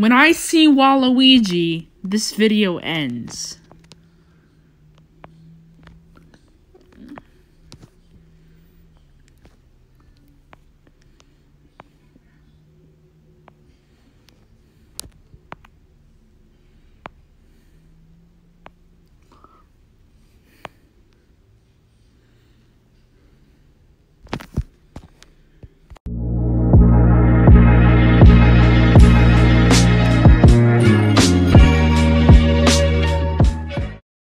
When I see Waluigi, this video ends.